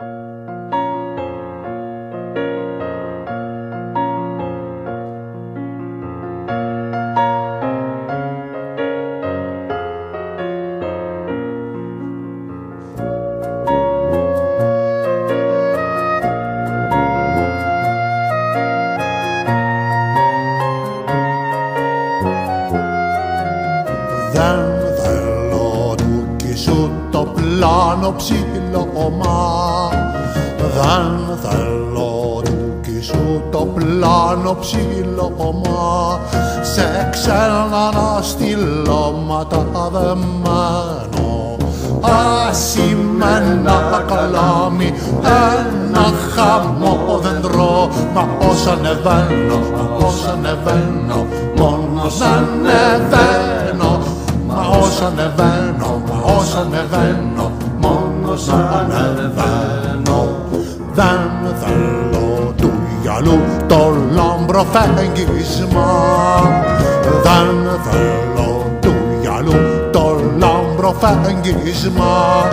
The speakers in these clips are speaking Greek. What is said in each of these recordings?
Then the Lord will give you. Πλάνο ψηλώμα δεν θέλω του σου το πλάνο ψηλώμα σε ξένα να στείλω ματαδεμένο ασημένα καλάμι ένα χαμό δέντρο μα πώς ανεβαίνω, μα πώς ανεβαίνω. Μόνος ανεβαίνω μα ως ανεβαίνω, μα ως ανεβαίνω μόνος ανεβαίνω. Δεν θέλω του γυαλού το λόμπρο φεγγίσμα δεν θέλω του γυαλού το λόμπρο φεγγίσμα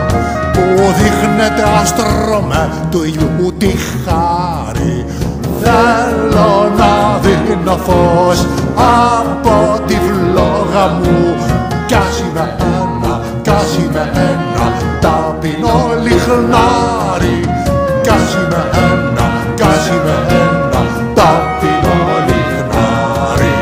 που δείχνεται άστρο με του γιου τη χάρη. Θέλω να δίνω φως από τη φλόγα μου κι ας είμαι ένα, κι ας είμαι ένα ταπεινό λιχνάρι. Κι ας είμαι ένα, κι ας είμαι ένα ταπεινό λιχνάρι.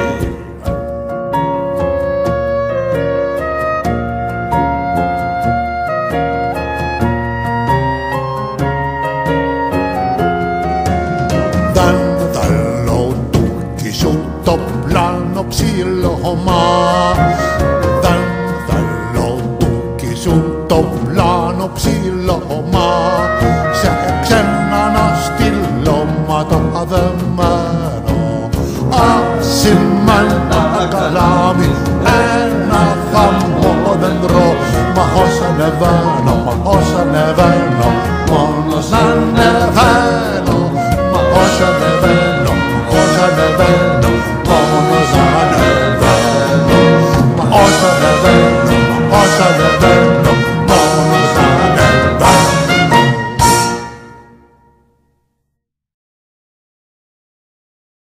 Δεν θέλω του σου το πλάνο ψιλωμά Δεν θέλω του σου το πλάνο ψιλωμά Σε ξένα να στείλω ματαδεμένο Ασημένα καλάμι ένα χαμό δέντρο Μα ως ανεβαίνω, μα ως ανεβαίνω Μόνος ανεβαίνω